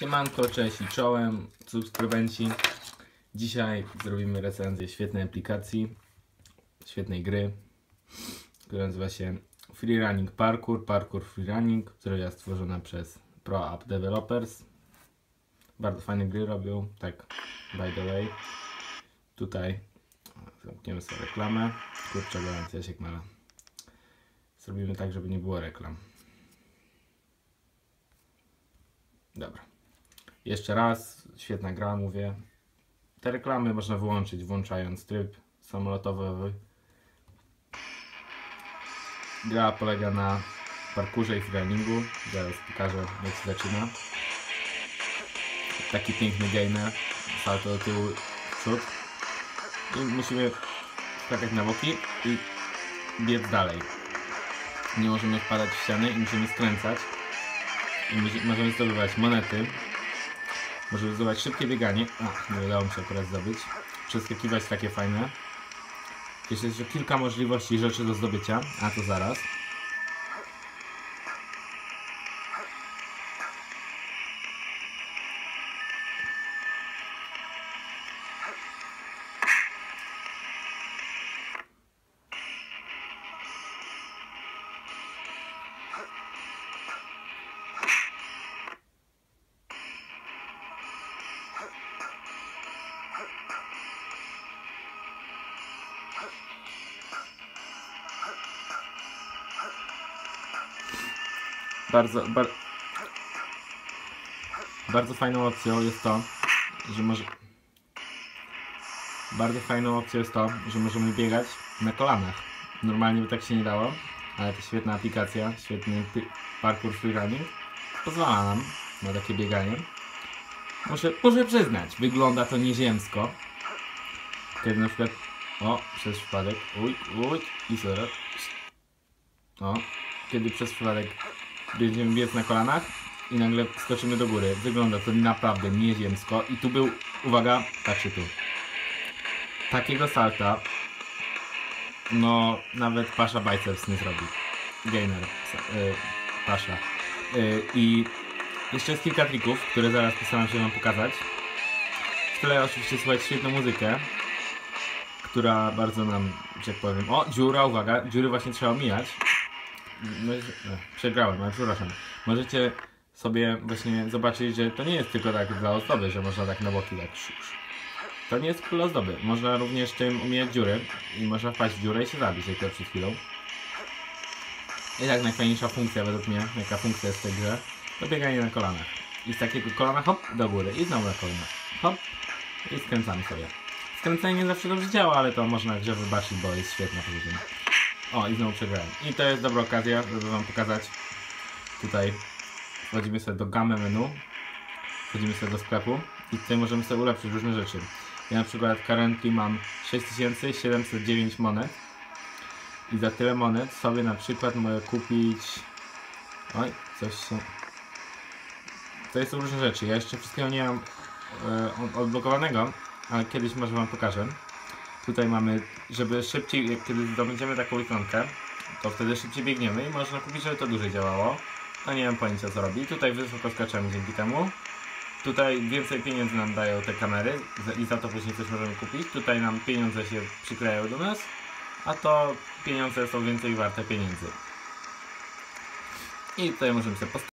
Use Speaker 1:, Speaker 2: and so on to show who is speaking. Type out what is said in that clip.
Speaker 1: Siemanko, cześć i czołem, subskrybenci. Dzisiaj zrobimy recenzję świetnej aplikacji, świetnej gry, która nazywa się Freerunning Parkour, Parkour Freerunning, która jest stworzona przez Pro App Developers. Bardzo fajne gry robią, tak by the way. Tutaj zamkniemy sobie reklamę. Kurczę, gwarancja Jasiek Mala. Zrobimy tak, żeby nie było reklam. Dobra. Jeszcze raz, świetna gra, mówię. Te reklamy można wyłączyć, włączając tryb samolotowy. Gra polega na parkurze i freerunningu. Zaraz pokażę, jak się zaczyna. Taki piękny gainer. Salto do tyłu, w przód. I musimy skakać na boki i biec dalej. Nie możemy wpadać w ściany i musimy skręcać. I możemy zdobywać monety. Możemy zdobywać szybkie bieganie. A, nie udało mi się akurat zdobyć. Przeskakiwać takie fajne. Jest jeszcze kilka możliwości rzeczy do zdobycia, a to zaraz. Bardzo, bar... bardzo fajną opcją jest to, że może... Bardzo fajną opcją jest to, że możemy biegać na kolanach. Normalnie by tak się nie dało, ale to świetna aplikacja, świetny parkour freerunning pozwala nam na takie bieganie. Muszę, muszę przyznać, wygląda to nieziemsko. Kiedy na przykład, o, przez przypadek, uj, uj, i zero. O, kiedy przez przypadek będziemy biec na kolanach i nagle skoczymy do góry. Wygląda to naprawdę nieziemsko i tu był, uwaga, patrzcie tu. Takiego salta, no nawet Pasza Biceps nie zrobi. Gainer, y, Pasza. Y, I jeszcze jest kilka trików, które zaraz postaram się wam pokazać. W tle oczywiście słuchać świetną muzykę, która bardzo nam, że tak powiem, o dziura, uwaga, dziury właśnie trzeba omijać. No, no, przegrałem, ale przepraszam. Możecie sobie właśnie zobaczyć, że to nie jest tylko tak dla ozdoby, że można tak na boki tak. To nie jest tylko ozdoby. Można również tym umijać dziury i można wpaść w dziurę i się zabić, jak to przed chwilą. I tak najfajniejsza funkcja według mnie, jaka funkcja jest w tej grze, to bieganie na kolanach. I z takiego kolana hop do góry i znowu na kolana. Hop i skręcamy sobie. Skręcenie nie zawsze dobrze działa, ale to można grze wybaczyć, bo jest świetna tym. O, i znowu przegrałem. I to jest dobra okazja, żeby wam pokazać. Tutaj wchodzimy sobie do gamy menu. Wchodzimy sobie do sklepu i tutaj możemy sobie ulepszyć różne rzeczy. Ja na przykład currently mam 6709 monet. I za tyle monet sobie na przykład mogę kupić... Oj, coś się... To jest różne rzeczy. Ja jeszcze wszystkiego nie mam e, od- odblokowanego, ale kiedyś może wam pokażę. Tutaj mamy, żeby szybciej, kiedy zdobędziemy taką ikonkę, to wtedy szybciej biegniemy i można kupić, żeby to dłużej działało. No nie mam pojęcia co robi. Tutaj wysoko skaczemy dzięki temu. Tutaj więcej pieniędzy nam dają te kamery i za to później coś możemy kupić. Tutaj nam pieniądze się przyklejają do nas, a to pieniądze są więcej warte pieniędzy. I tutaj możemy sobie postawić.